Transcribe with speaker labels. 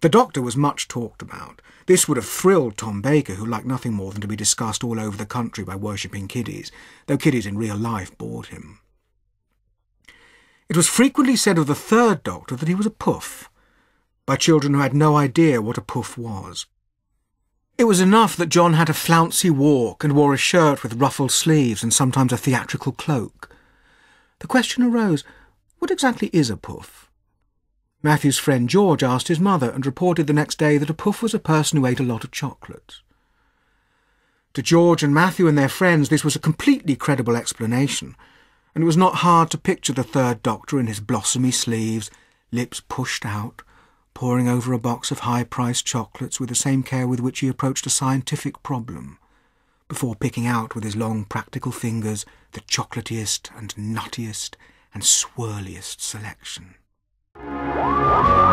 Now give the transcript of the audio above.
Speaker 1: The doctor was much talked about. This would have thrilled Tom Baker, who liked nothing more than to be discussed all over the country by worshipping kiddies, though kiddies in real life bored him. It was frequently said of the third doctor that he was a puff, by children who had no idea what a puff was. It was enough that Jon had a flouncy walk and wore a shirt with ruffled sleeves and sometimes a theatrical cloak. The question arose, what exactly is a puff? Matthew's friend George asked his mother and reported the next day that a puff was a person who ate a lot of chocolates. To George and Matthew and their friends this was a completely credible explanation, and it was not hard to picture the third doctor in his blossomy sleeves, lips pushed out, poring over a box of high-priced chocolates with the same care with which he approached a scientific problem, before picking out with his long practical fingers the chocolatiest and nuttiest and swirliest selection. Música